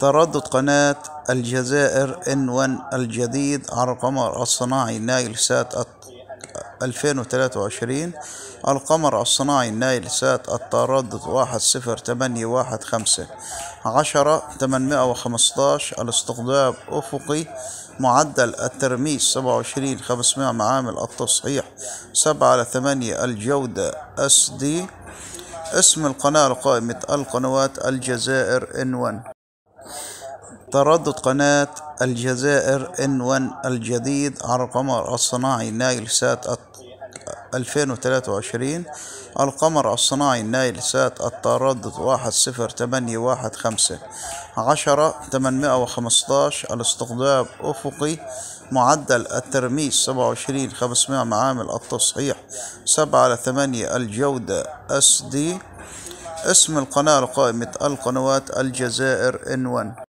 تردد قناة الجزائر إن ون الجديد على القمر الصناعي نايل سات 2023 القمر الصناعي نايل سات التردد واحد صفر تمانية واحد خمسة. عشرة تمنمائة وخمستاش الاستقطاب أفقي معدل الترميز سبعة وعشرين خمسمائة معامل التصحيح سبعة على ثمانية الجودة أس دي. اسم القناة لقائمة القنوات الجزائر ان ون تردد قناة الجزائر ان ون الجديد على القمر الصناعي نايل سات 2023 القمر الصناعي نايل سات التردد واحد صفر تمانية واحد خمسة. عشرة تمنمائة وخمستاش الاستقطاب أفقي معدل الترميز سبعة وعشرين خمسمائة معامل التصحيح سبعة على ثمانية الجودة اس دي اسم القناة لقائمة القنوات الجزائر إن ون.